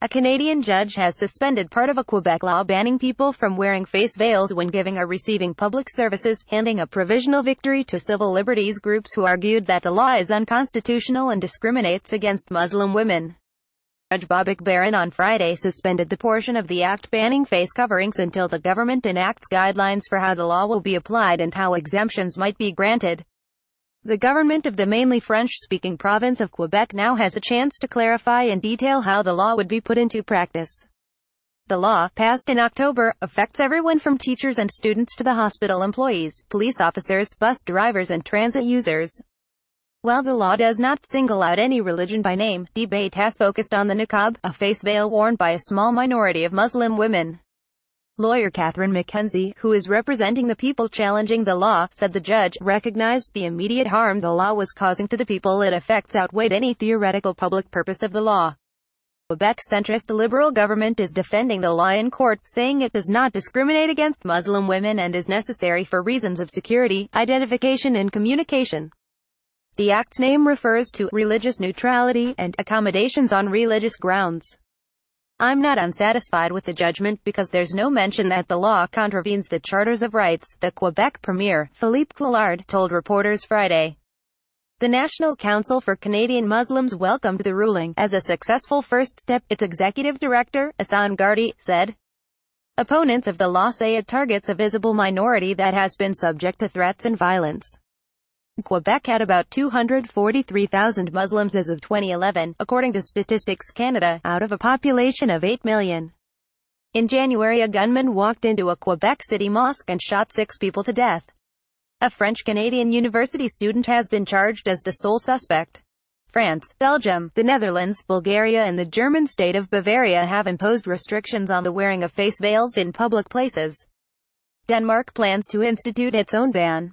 A Canadian judge has suspended part of a Quebec law banning people from wearing face veils when giving or receiving public services, handing a provisional victory to civil liberties groups who argued that the law is unconstitutional and discriminates against Muslim women. Judge Babak Barin on Friday suspended the portion of the act banning face coverings until the government enacts guidelines for how the law will be applied and how exemptions might be granted. The government of the mainly French-speaking province of Quebec now has a chance to clarify in detail how the law would be put into practice. The law, passed in October, affects everyone from teachers and students to the hospital employees, police officers, bus drivers and transit users. While the law does not single out any religion by name, debate has focused on the niqab, a face veil worn by a small minority of Muslim women. Lawyer Catherine McKenzie, who is representing the people challenging the law, said the judge recognized the immediate harm the law was causing to the people it affects outweighed any theoretical public purpose of the law. Quebec's centrist liberal government is defending the law in court, saying it does not discriminate against Muslim women and is necessary for reasons of security, identification and communication. The act's name refers to religious neutrality and accommodations on religious grounds. I'm not unsatisfied with the judgment because there's no mention that the law contravenes the Charters of Rights, the Quebec Premier, Philippe Couillard, told reporters Friday. The National Council for Canadian Muslims welcomed the ruling as a successful first step, its executive director, Ihsaan Gardee, said. Opponents of the law say it targets a visible minority that has been subject to threats and violence. Quebec had about 243,000 Muslims as of 2011, according to Statistics Canada, out of a population of 8 million. In January a gunman walked into a Quebec City mosque and shot six people to death. A French-Canadian university student has been charged as the sole suspect. France, Belgium, the Netherlands, Bulgaria and the German state of Bavaria have imposed restrictions on the wearing of face veils in public places. Denmark plans to institute its own ban.